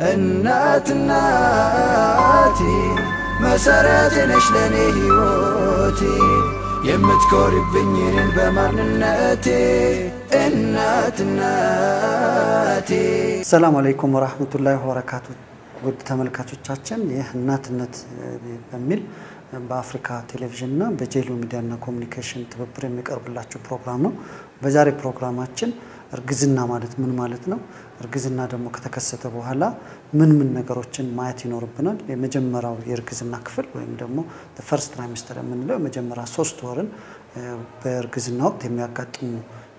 እናት እናቴ መሰረቴ ነሽ ለኔ ሕይወቴ የምትኮሪብኝ እኔን በማንነቴ እናት ሰላም አለይኩም ወራህመቱላሂ ወበረካቱ። ውድ ተመልካቾቻችን ይህ እናትነት በሚል በአፍሪካ ቴሌቪዥን እና በጄሎ ሚዲያና ኮሚኒኬሽን ትብብር የሚቀርብላችሁ ፕሮግራም ነው። በዛሬ ፕሮግራማችን እርግዝና ማለት ምን ማለት ነው፣ እርግዝና ደግሞ ከተከሰተ በኋላ ምን ምን ነገሮችን ማየት ይኖርብናል፣ የመጀመሪያው የእርግዝና ክፍል ወይም ደግሞ first trimester የምንለው የመጀመሪያ ሶስት ወርን በእርግዝና ወቅት የሚያጋጥሙ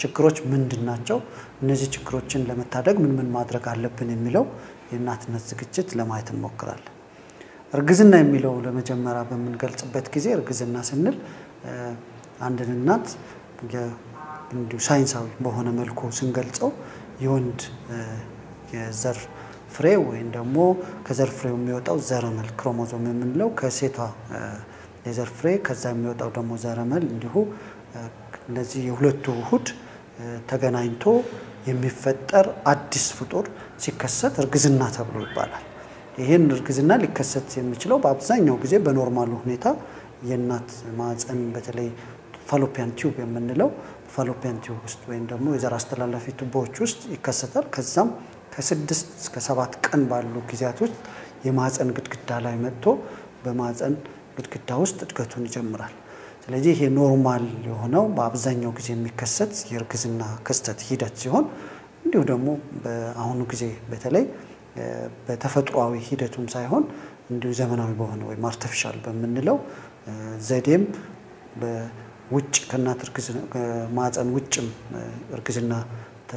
ችግሮች ምንድን ናቸው፣ እነዚህ ችግሮችን ለመታደግ ምን ምን ማድረግ አለብን? የሚለው የእናትነት ዝግጅት ለማየት እንሞክራለን። እርግዝና የሚለው ለመጀመሪያ በምንገልጽበት ጊዜ እርግዝና ስንል አንድን እናት እንዲሁ ሳይንሳዊ በሆነ መልኩ ስንገልጸው የወንድ የዘር ፍሬ ወይም ደግሞ ከዘር ፍሬው የሚወጣው ዘረመል ክሮሞዞም የምንለው ከሴቷ የዘር ፍሬ ከዛ የሚወጣው ደግሞ ዘረመል እንዲሁ እነዚህ የሁለቱ ውሁድ ተገናኝቶ የሚፈጠር አዲስ ፍጡር ሲከሰት እርግዝና ተብሎ ይባላል። ይህን እርግዝና ሊከሰት የሚችለው በአብዛኛው ጊዜ በኖርማሉ ሁኔታ የእናት ማህፀን በተለይ fallopian tube የምንለው fallopian tube ውስጥ ወይም ደግሞ የዘር አስተላላፊ ቱቦዎች ውስጥ ይከሰታል። ከዛም ከስድስት እስከ ሰባት ቀን ባሉ ጊዜያት ውስጥ የማህፀን ግድግዳ ላይ መጥቶ በማህፀን ግድግዳ ውስጥ እድገቱን ይጀምራል። ስለዚህ ይሄ normal የሆነው በአብዛኛው ጊዜ የሚከሰት የእርግዝና ክስተት ሂደት ሲሆን እንዲሁ ደግሞ በአሁኑ ጊዜ በተለይ በተፈጥሯዊ ሂደቱም ሳይሆን እንዲሁ ዘመናዊ በሆነ ወይም artificial በምንለው ዘዴም ውጭ ከእናት ማህፀን ውጭም እርግዝና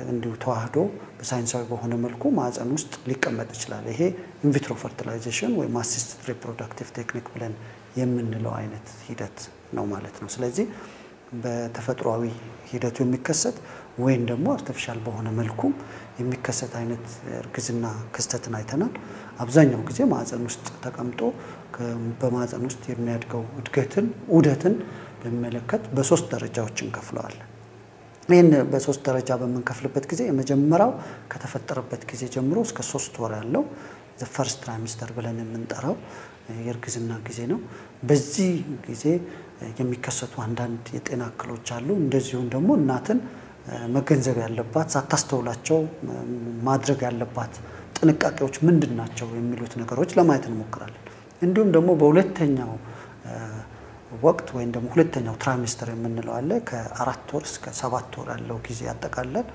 እንዲሁ ተዋህዶ በሳይንሳዊ በሆነ መልኩ ማህፀን ውስጥ ሊቀመጥ ይችላል። ይሄ in vitro fertilization ወይም assisted reproductive technique ብለን የምንለው አይነት ሂደት ነው ማለት ነው። ስለዚህ በተፈጥሯዊ ሂደቱ የሚከሰት ወይም ደግሞ artificial በሆነ መልኩም የሚከሰት አይነት እርግዝና ክስተትን አይተናል። አብዛኛው ጊዜ ማህፀን ውስጥ ተቀምጦ በማህፀን ውስጥ የሚያድገው እድገትን ዑደትን በሚመለከት በሶስት ደረጃዎች እንከፍለዋለን። ይህን በሶስት ደረጃ በምንከፍልበት ጊዜ የመጀመሪያው ከተፈጠረበት ጊዜ ጀምሮ እስከ ሶስት ወር ያለው first trimester ብለን የምንጠራው የእርግዝና ጊዜ ነው። በዚህ ጊዜ የሚከሰቱ አንዳንድ የጤና እክሎች አሉ። እንደዚሁም ደግሞ እናትን መገንዘብ ያለባት ሳታስተውላቸው ማድረግ ያለባት ጥንቃቄዎች ምንድን ናቸው የሚሉት ነገሮች ለማየት እንሞክራለን። እንዲሁም ደግሞ በሁለተኛው ወቅት ወይም ደግሞ ሁለተኛው ትራይሚስተር የምንለው አለ። ከአራት ወር እስከ ሰባት ወር ያለው ጊዜ ያጠቃላል።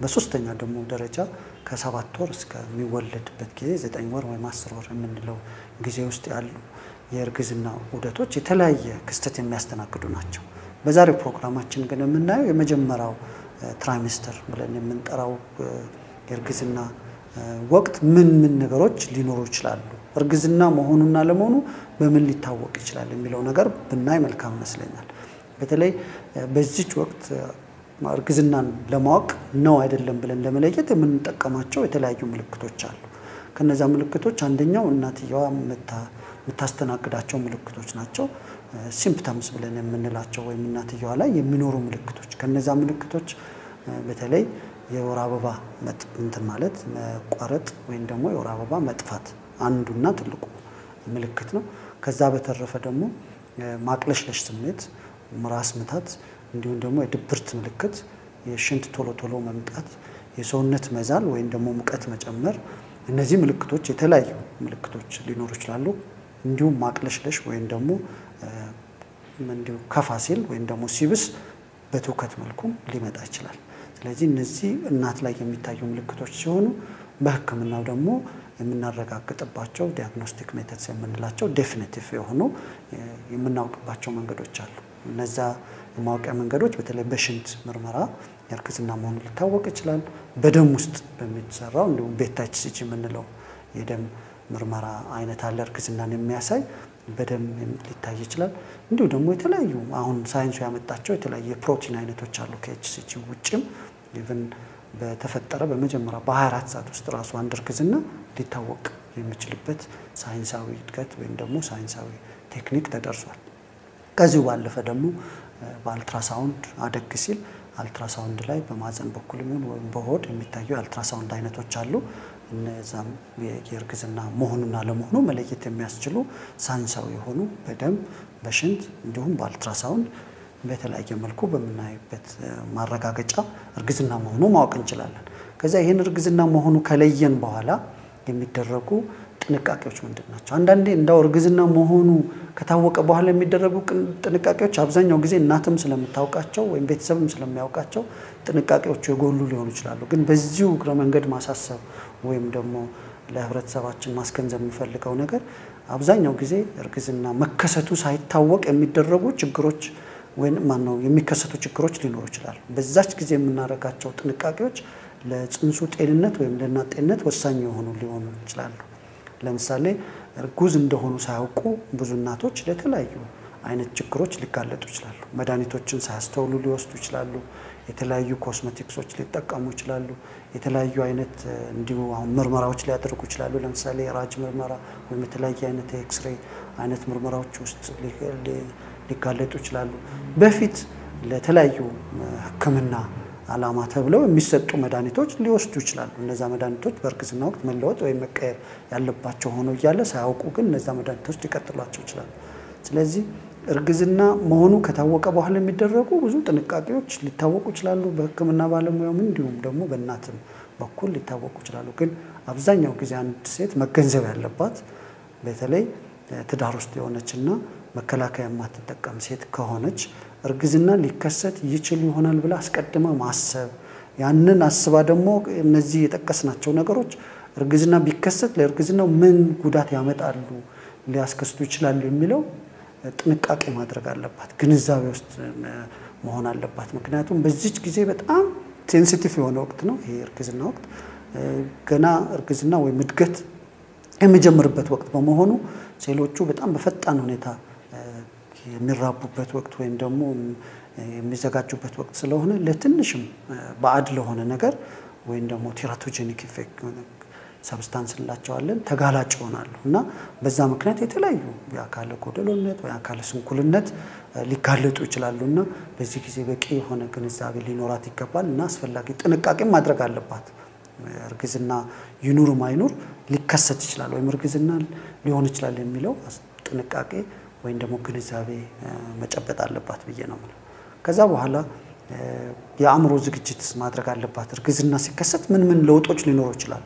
በሶስተኛ ደግሞ ደረጃ ከሰባት ወር እስከሚወለድበት ጊዜ ዘጠኝ ወር ወይም አስር ወር የምንለው ጊዜ ውስጥ ያሉ የእርግዝና ዑደቶች የተለያየ ክስተት የሚያስተናግዱ ናቸው። በዛሬው ፕሮግራማችን ግን የምናየው የመጀመሪያው ትራይሚስተር ብለን የምንጠራው የእርግዝና ወቅት ምን ምን ነገሮች ሊኖሩ ይችላሉ፣ እርግዝና መሆኑና ለመሆኑ በምን ሊታወቅ ይችላል የሚለው ነገር ብናይ መልካም ይመስለኛል። በተለይ በዚች ወቅት እርግዝናን ለማወቅ ነው አይደለም ብለን ለመለየት የምንጠቀማቸው የተለያዩ ምልክቶች አሉ። ከነዛ ምልክቶች አንደኛው እናትየዋ የምታስተናግዳቸው ምልክቶች ናቸው። symptoms ብለን የምንላቸው ወይም እናትየዋ ላይ የሚኖሩ ምልክቶች። ከነዛ ምልክቶች በተለይ የወር አበባ እንትን ማለት መቋረጥ ወይም ደግሞ የወር አበባ መጥፋት አንዱና ትልቁ ምልክት ነው። ከዛ በተረፈ ደግሞ ማቅለሽለሽ ስሜት፣ ራስ ምታት፣ እንዲሁም ደግሞ የድብርት ምልክት፣ የሽንት ቶሎ ቶሎ መምጣት፣ የሰውነት መዛል ወይም ደግሞ ሙቀት መጨመር፣ እነዚህ ምልክቶች የተለያዩ ምልክቶች ሊኖሩ ይችላሉ። እንዲሁም ማቅለሽለሽ ወይም ደግሞ እንዲሁ ከፋ ሲል ወይም ደግሞ ሲብስ በትውከት መልኩም ሊመጣ ይችላል። ስለዚህ እነዚህ እናት ላይ የሚታዩ ምልክቶች ሲሆኑ በሕክምናው ደግሞ የምናረጋግጥባቸው diagnostic methods የምንላቸው definitive የሆኑ የምናውቅባቸው መንገዶች አሉ። እነዛ የማወቂያ መንገዶች በተለይ በሽንት ምርመራ የእርግዝና መሆኑ ሊታወቅ ይችላል። በደም ውስጥ በሚሰራው እንዲሁም beta HCG የምንለው የደም ምርመራ አይነት አለ፣ እርግዝናን የሚያሳይ በደም ሊታይ ይችላል። እንዲሁ ደግሞ የተለያዩ አሁን ሳይንሱ ያመጣቸው የተለያዩ የፕሮቲን አይነቶች አሉ ከ HCG ውጭም even በተፈጠረ በመጀመሪያ በ24 ሰዓት ውስጥ ራሱ አንድ እርግዝና ሊታወቅ የሚችልበት ሳይንሳዊ እድገት ወይም ደግሞ ሳይንሳዊ ቴክኒክ ተደርሷል። ከዚሁ ባለፈ ደግሞ በአልትራሳውንድ አደግ ሲል አልትራሳውንድ ላይ በማህፀን በኩል የሚሆን ወይም በሆድ የሚታዩ የአልትራሳውንድ አይነቶች አሉ። እነዛም የእርግዝና መሆኑና ለመሆኑ መለየት የሚያስችሉ ሳይንሳዊ የሆኑ በደም በሽንት እንዲሁም በአልትራሳውንድ በተለያየ መልኩ በምናይበት ማረጋገጫ እርግዝና መሆኑ ማወቅ እንችላለን። ከዚያ ይህን እርግዝና መሆኑ ከለየን በኋላ የሚደረጉ ጥንቃቄዎች ምንድን ናቸው? አንዳንዴ እንዳው እርግዝና መሆኑ ከታወቀ በኋላ የሚደረጉ ጥንቃቄዎች አብዛኛው ጊዜ እናትም ስለምታውቃቸው ወይም ቤተሰብም ስለሚያውቃቸው ጥንቃቄዎቹ የጎሉ ሊሆኑ ይችላሉ። ግን በዚሁ እግረ መንገድ ማሳሰብ ወይም ደግሞ ለህብረተሰባችን ማስገንዘብ የሚፈልገው ነገር አብዛኛው ጊዜ እርግዝና መከሰቱ ሳይታወቅ የሚደረጉ ችግሮች ወይም ማነው የሚከሰቱ ችግሮች ሊኖሩ ይችላሉ። በዛች ጊዜ የምናደርጋቸው ጥንቃቄዎች ለጽንሱ ጤንነት ወይም ለእናት ጤንነት ወሳኝ የሆኑ ሊሆኑ ይችላሉ። ለምሳሌ እርጉዝ እንደሆኑ ሳያውቁ ብዙ እናቶች ለተለያዩ አይነት ችግሮች ሊጋለጡ ይችላሉ። መድኃኒቶችን ሳያስተውሉ ሊወስዱ ይችላሉ። የተለያዩ ኮስሜቲክሶች ሊጠቀሙ ይችላሉ። የተለያዩ አይነት እንዲሁ አሁን ምርመራዎች ሊያደርጉ ይችላሉ። ለምሳሌ የራጅ ምርመራ ወይም የተለያየ አይነት የኤክስሬ አይነት ምርመራዎች ውስጥ ሊጋለጡ ይችላሉ። በፊት ለተለያዩ ሕክምና ዓላማ ተብለው የሚሰጡ መድኃኒቶች ሊወስዱ ይችላሉ። እነዛ መድኃኒቶች በእርግዝና ወቅት መለወጥ ወይም መቀየር ያለባቸው ሆነው እያለ ሳያውቁ ግን እነዛ መድኃኒቶች ሊቀጥሏቸው ይችላሉ። ስለዚህ እርግዝና መሆኑ ከታወቀ በኋላ የሚደረጉ ብዙ ጥንቃቄዎች ሊታወቁ ይችላሉ። በሕክምና ባለሙያውም እንዲሁም ደግሞ በእናትም በኩል ሊታወቁ ይችላሉ። ግን አብዛኛው ጊዜ አንድ ሴት መገንዘብ ያለባት በተለይ ትዳር ውስጥ የሆነችና መከላከያ የማትጠቀም ሴት ከሆነች እርግዝና ሊከሰት ይችል ይሆናል ብላ አስቀድማ ማሰብ፣ ያንን አስባ ደግሞ እነዚህ የጠቀስናቸው ነገሮች እርግዝና ቢከሰት ለእርግዝናው ምን ጉዳት ያመጣሉ፣ ሊያስከስቱ ይችላሉ የሚለው ጥንቃቄ ማድረግ አለባት፣ ግንዛቤ ውስጥ መሆን አለባት። ምክንያቱም በዚች ጊዜ በጣም ሴንሲቲቭ የሆነ ወቅት ነው ይሄ እርግዝና ወቅት። ገና እርግዝና ወይም እድገት የሚጀምርበት ወቅት በመሆኑ ሴሎቹ በጣም በፈጣን ሁኔታ የሚራቡበት ወቅት ወይም ደግሞ የሚዘጋጁበት ወቅት ስለሆነ ለትንሽም ባዕድ ለሆነ ነገር ወይም ደግሞ teratogenic effect substance እንላቸዋለን ተጋላጭ ይሆናሉ እና በዛ ምክንያት የተለያዩ የአካለ ጎደሎነት ወይ አካለ ስንኩልነት ሊጋለጡ ይችላሉ እና በዚህ ጊዜ በቂ የሆነ ግንዛቤ ሊኖራት ይገባል እና አስፈላጊ ጥንቃቄ ማድረግ አለባት። እርግዝና ይኑር ማይኑር ሊከሰት ይችላል ወይም እርግዝና ሊሆን ይችላል የሚለው ጥንቃቄ ወይም ደግሞ ግንዛቤ መጨበጥ አለባት ብዬ ነው የምለው። ከዛ በኋላ የአእምሮ ዝግጅት ማድረግ አለባት። እርግዝና ሲከሰት ምን ምን ለውጦች ሊኖሩ ይችላሉ?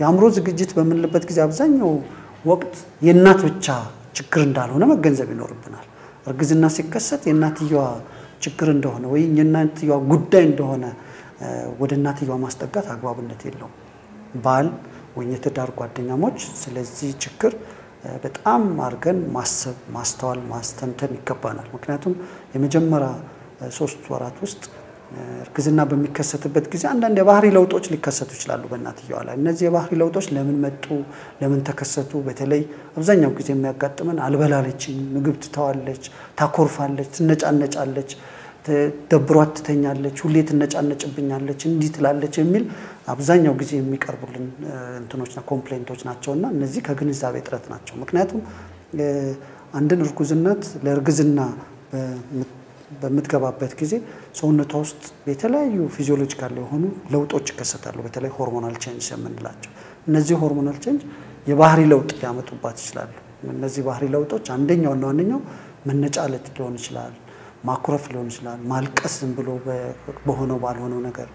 የአእምሮ ዝግጅት በምንልበት ጊዜ አብዛኛው ወቅት የእናት ብቻ ችግር እንዳልሆነ መገንዘብ ይኖርብናል። እርግዝና ሲከሰት የእናትየዋ ችግር እንደሆነ ወይም የእናትየዋ ጉዳይ እንደሆነ ወደ እናትየዋ ማስጠጋት አግባብነት የለውም። ባል ወይም የትዳር ጓደኛሞች ስለዚህ ችግር በጣም አድርገን ማሰብ፣ ማስተዋል፣ ማስተንተን ይገባናል። ምክንያቱም የመጀመሪያ ሶስት ወራት ውስጥ እርግዝና በሚከሰትበት ጊዜ አንዳንድ የባህሪ ለውጦች ሊከሰቱ ይችላሉ በእናትየዋ ላይ። እነዚህ የባህሪ ለውጦች ለምን መጡ፣ ለምን ተከሰቱ? በተለይ አብዛኛው ጊዜ የሚያጋጥመን አልበላለችኝ፣ ምግብ ትተዋለች፣ ታኮርፋለች፣ ትነጫነጫለች፣ ደብሯት ትተኛለች፣ ሁሌ ትነጫነጭብኛለች፣ እንዲህ ትላለች የሚል አብዛኛው ጊዜ የሚቀርቡልን እንትኖችና complaint ኦች ናቸውና እነዚህ ከግንዛቤ እጥረት ናቸው። ምክንያቱም አንድን እርጉዝነት ለእርግዝና በምትገባበት ጊዜ ሰውነቷ ውስጥ የተለያዩ physiological የሆኑ ለውጦች ይከሰታሉ። በተለይ hormonal change የምንላቸው እነዚህ hormonal change የባህሪ ለውጥ ሊያመጡባት ይችላሉ። እነዚህ ባህሪ ለውጦች አንደኛውና ዋነኛው መነጫነጭ ሊሆን ይችላል፣ ማኩረፍ ሊሆን ይችላል፣ ማልቀስ ዝም ብሎ በሆነው ባልሆነው ነገር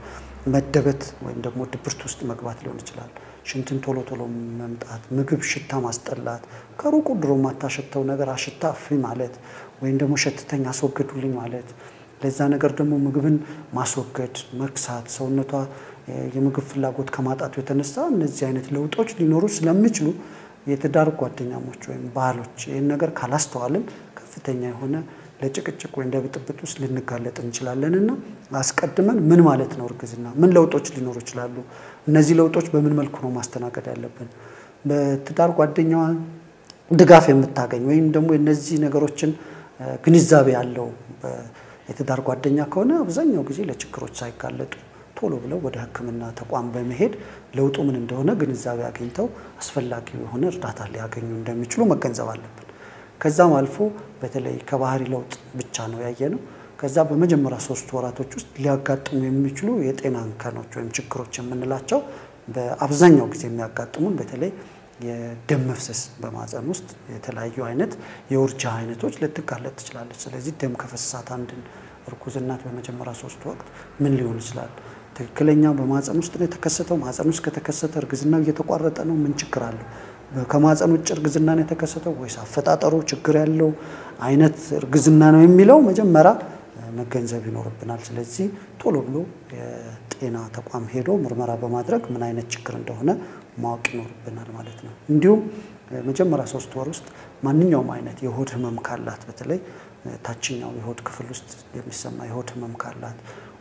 መደበት ወይም ደግሞ ድብርት ውስጥ መግባት ሊሆን ይችላል። ሽንትን ቶሎ ቶሎ መምጣት፣ ምግብ ሽታ ማስጠላት፣ ከሩቁ ድሮ ማታሸተው ነገር አሽታ እፊ ማለት ወይም ደግሞ ሸትተኛ አስወገዱልኝ ማለት፣ ለዛ ነገር ደግሞ ምግብን ማስወገድ፣ መክሳት፣ ሰውነቷ የምግብ ፍላጎት ከማጣቱ የተነሳ እነዚህ አይነት ለውጦች ሊኖሩ ስለሚችሉ የትዳር ጓደኛሞች ወይም ባሎች ይህን ነገር ካላስተዋልን ከፍተኛ የሆነ ለጭቅጭቅ ወይም ለብጥብጥ ውስጥ ልንጋለጥ እንችላለን። እና አስቀድመን ምን ማለት ነው እርግዝና፣ ምን ለውጦች ሊኖሩ ይችላሉ፣ እነዚህ ለውጦች በምን መልኩ ነው ማስተናገድ ያለብን፣ በትዳር ጓደኛዋ ድጋፍ የምታገኝ ወይም ደግሞ እነዚህ ነገሮችን ግንዛቤ ያለው የትዳር ጓደኛ ከሆነ አብዛኛው ጊዜ ለችግሮች ሳይጋለጡ ቶሎ ብለው ወደ ሕክምና ተቋም በመሄድ ለውጡ ምን እንደሆነ ግንዛቤ አግኝተው አስፈላጊ የሆነ እርዳታ ሊያገኙ እንደሚችሉ መገንዘብ አለብን። ከዛም አልፎ በተለይ ከባህሪ ለውጥ ብቻ ነው ያየ ነው። ከዛ በመጀመሪያ ሶስት ወራቶች ውስጥ ሊያጋጥሙ የሚችሉ የጤና እንከኖች ወይም ችግሮች የምንላቸው በአብዛኛው ጊዜ የሚያጋጥሙን በተለይ የደም መፍሰስ በማህፀን ውስጥ የተለያዩ አይነት የውርጃ አይነቶች ልትጋለጥ ትችላለች። ስለዚህ ደም ከፈሰሳት አንድን እርጉዝ እናት በመጀመሪያ ሶስት ወቅት ምን ሊሆን ይችላል? ትክክለኛ በማህፀን ውስጥ ነው የተከሰተው? ማህፀን ውስጥ ከተከሰተ እርግዝናው እየተቋረጠ ነው? ምን ችግር አለው? ከማህፀን ውጭ እርግዝና ነው የተከሰተው ወይስ አፈጣጠሩ ችግር ያለው አይነት እርግዝና ነው የሚለው መጀመሪያ መገንዘብ ይኖርብናል። ስለዚህ ቶሎ ብሎ የጤና ተቋም ሄዶ ምርመራ በማድረግ ምን አይነት ችግር እንደሆነ ማወቅ ይኖርብናል ማለት ነው። እንዲሁም መጀመሪያ ሶስት ወር ውስጥ ማንኛውም አይነት የሆድ ህመም ካላት በተለይ ታችኛው የሆድ ክፍል ውስጥ የሚሰማ የሆድ ህመም ካላት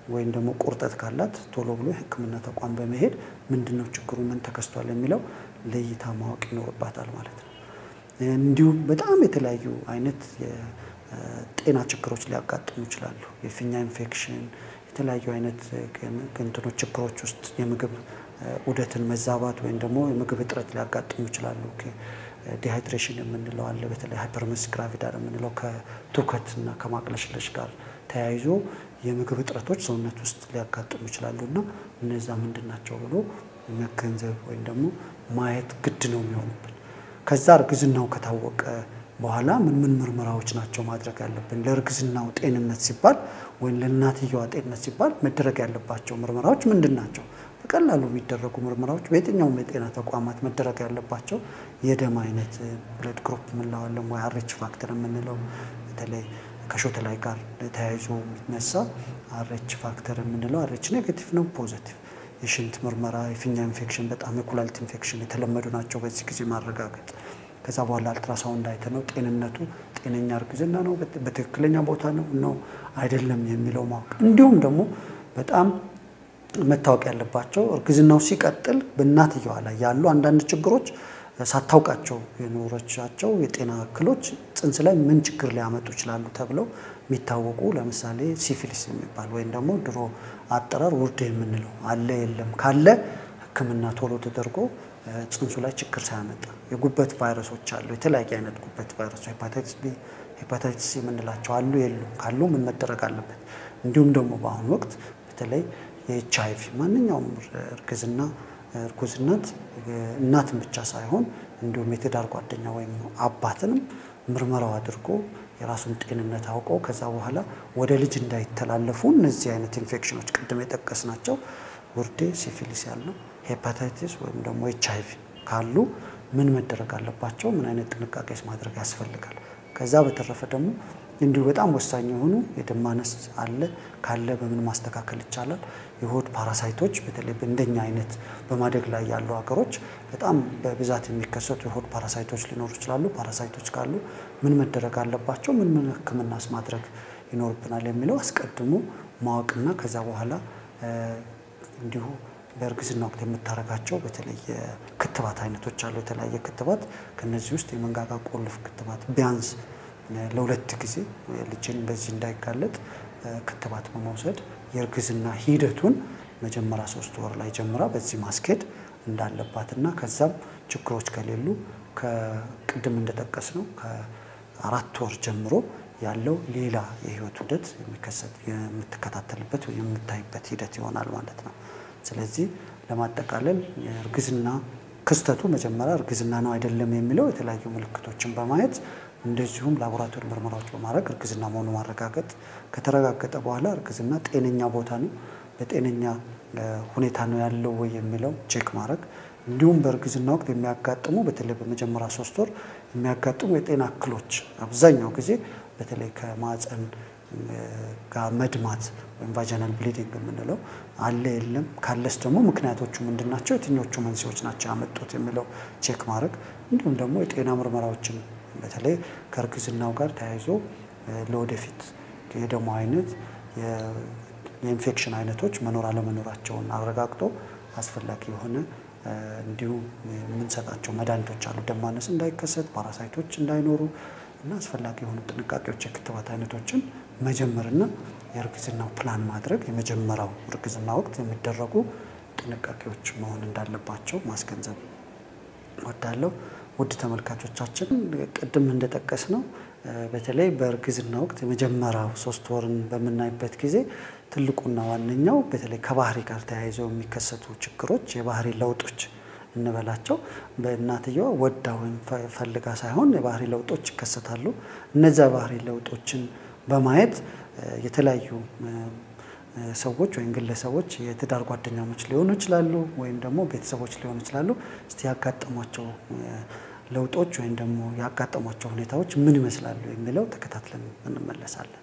ወይም ደግሞ ቁርጠት ካላት ቶሎ ብሎ የሕክምና ተቋም በመሄድ ምንድነው ችግሩ፣ ምን ተከስቷል የሚለው ለይታ ማወቅ ይኖርባታል ማለት ነው። እንዲሁም በጣም የተለያዩ አይነት የጤና ችግሮች ሊያጋጥሙ ይችላሉ። የፊኛ ኢንፌክሽን፣ የተለያዩ አይነት እንትኖች ችግሮች ውስጥ የምግብ ዑደትን መዛባት ወይም ደግሞ የምግብ እጥረት ሊያጋጥሙ ይችላሉ። dehydration የምንለው አለ። በተለይ hyperemesis gravidarum የምንለው ከትውከትና ከማቅለሽለሽ ጋር ተያይዞ የምግብ እጥረቶች ሰውነት ውስጥ ሊያጋጥሙ ይችላሉ እና እነዛ ምንድን ናቸው ብሎ መገንዘብ ወይም ደግሞ ማየት ግድ ነው የሚሆንብን። ከዛ እርግዝናው ከታወቀ በኋላ ምን ምን ምርመራዎች ናቸው ማድረግ ያለብን? ለእርግዝናው ጤንነት ሲባል ወይም ለእናትየዋ ጤንነት ሲባል መደረግ ያለባቸው ምርመራዎች ምንድን ናቸው? በቀላሉ የሚደረጉ ምርመራዎች በየትኛውም የጤና ተቋማት መደረግ ያለባቸው የደም አይነት blood group የምንለው አለ ወይ Rh factor የምንለው በተለይ ከሾተላይ ጋር ተያይዞ የሚነሳ Rh factor የምንለው Rh negative ነው positive የሽንት ምርመራ፣ የፊኛ ኢንፌክሽን፣ በጣም የኩላሊት ኢንፌክሽን የተለመዱ ናቸው። በዚህ ጊዜ ማረጋገጥ ከዛ በኋላ አልትራሳውንድ አይተነው ጤንነቱ ጤነኛ እርግዝና ነው፣ በትክክለኛ ቦታ ነው ነው አይደለም የሚለው ማወቅ እንዲሁም ደግሞ በጣም መታወቅ ያለባቸው እርግዝናው ሲቀጥል በእናትየዋ ላይ ያሉ አንዳንድ ችግሮች ሳታውቃቸው የኖረቻቸው የጤና እክሎች ጽንስ ላይ ምን ችግር ሊያመጡ ይችላሉ ተብለው የሚታወቁ ለምሳሌ syphilis የሚባል ወይም ደግሞ ድሮ አጠራር ውርዴ የምንለው አለ የለም ካለ ሕክምና ቶሎ ተደርጎ ጽንሱ ላይ ችግር ሳያመጣ የጉበት ቫይረሶች አሉ። የተለያየ አይነት ጉበት ቫይረሶች hepatitis B፣ hepatitis C የምንላቸው አሉ የሉም ካሉ ምን መደረግ አለበት? እንዲሁም ደግሞ በአሁኑ ወቅት በተለይ የኤች አይ ቪ ማንኛውም እርግዝና እርጉዝ እናት እናትን ብቻ ሳይሆን እንዲሁም የትዳር ጓደኛ ወይም አባትንም ምርመራው አድርጎ የራሱን ጤንነት አውቀው ከዛ በኋላ ወደ ልጅ እንዳይተላለፉ እነዚህ አይነት ኢንፌክሽኖች ቅድም የጠቀስናቸው ውርዴ፣ syphilis ያልነው ሄፓታይቲስ ወይም ደግሞ ኤች አይ ቪ ካሉ ምን መደረግ አለባቸው? ምን አይነት ጥንቃቄስ ማድረግ ያስፈልጋል? ከዛ በተረፈ ደግሞ እንዲሁ በጣም ወሳኝ የሆኑ የደም ማነስ አለ ካለ በምን ማስተካከል ይቻላል? የሆድ ፓራሳይቶች በተለይ እንደኛ አይነት በማደግ ላይ ያሉ ሀገሮች በጣም በብዛት የሚከሰቱ የሆድ ፓራሳይቶች ሊኖሩ ይችላሉ። ፓራሳይቶች ካሉ ምን መደረግ አለባቸው? ምን ምን ሕክምናስ ማድረግ ይኖርብናል የሚለው አስቀድሞ ማወቅና ከዛ በኋላ እንዲሁ በእርግዝና ወቅት የምታደርጋቸው በተለይ የክትባት አይነቶች አሉ። የተለያየ ክትባት ከነዚህ ውስጥ የመንጋጋ ቁልፍ ክትባት ቢያንስ ለሁለት ጊዜ ልጅን በዚህ እንዳይጋለጥ ክትባት በመውሰድ የእርግዝና ሂደቱን መጀመሪያ ሶስት ወር ላይ ጀምራ በዚህ ማስኬድ እንዳለባትና ከዛም ችግሮች ከሌሉ ከቅድም እንደጠቀስ ነው ከአራት ወር ጀምሮ ያለው ሌላ የህይወት ሂደት የሚከሰት የምትከታተልበት ወይም የምታይበት ሂደት ይሆናል ማለት ነው። ስለዚህ ለማጠቃለል የእርግዝና ክስተቱ መጀመሪያ እርግዝና ነው አይደለም የሚለው የተለያዩ ምልክቶችን በማየት እንደዚሁም ላቦራቶሪ ምርመራዎች በማድረግ እርግዝና መሆኑ ማረጋገጥ፣ ከተረጋገጠ በኋላ እርግዝና ጤነኛ ቦታ ነው በጤነኛ ሁኔታ ነው ያለው ወይ የሚለው check ማድረግ እንዲሁም በእርግዝና ወቅት የሚያጋጥሙ በተለይ በመጀመሪያ ሶስት ወር የሚያጋጥሙ የጤና እክሎች አብዛኛው ጊዜ በተለይ ከማህፀን ጋር መድማት ወይም vaginal bleeding የምንለው አለ የለም፣ ካለስ ደግሞ ምክንያቶቹ ምንድን የትኞቹ መንስኤዎች ናቸው ያመጡት የሚለው check ማድረግ እንዲሁም ደግሞ የጤና ምርመራዎችን በተለይ ከእርግዝናው ጋር ተያይዞ ለወደፊት የደም አይነት የኢንፌክሽን አይነቶች መኖር አለመኖራቸውን አረጋግጦ አስፈላጊ የሆነ እንዲሁ የምንሰጣቸው መድኃኒቶች አሉ። ደም ማነስ እንዳይከሰት፣ ፓራሳይቶች እንዳይኖሩ እና አስፈላጊ የሆኑ ጥንቃቄዎች የክትባት አይነቶችን መጀመርና የእርግዝናው ፕላን ማድረግ የመጀመሪያው እርግዝና ወቅት የሚደረጉ ጥንቃቄዎች መሆን እንዳለባቸው ማስገንዘብ እወዳለሁ። ውድ ተመልካቾቻችን ቅድም እንደጠቀስነው በተለይ በእርግዝና ወቅት የመጀመሪያው ሶስት ወርን በምናይበት ጊዜ ትልቁና ዋነኛው በተለይ ከባህሪ ጋር ተያይዘው የሚከሰቱ ችግሮች የባህሪ ለውጦች እንበላቸው በእናትየዋ ወዳ ወይም ፈልጋ ሳይሆን የባህሪ ለውጦች ይከሰታሉ። እነዚያ ባህሪ ለውጦችን በማየት የተለያዩ ሰዎች ወይም ግለሰቦች የትዳር ጓደኛሞች ሊሆኑ ይችላሉ፣ ወይም ደግሞ ቤተሰቦች ሊሆኑ ይችላሉ። እስቲ ያጋጠሟቸው ለውጦች ወይም ደግሞ ያጋጠሟቸው ሁኔታዎች ምን ይመስላሉ የሚለው ተከታትለን እንመለሳለን።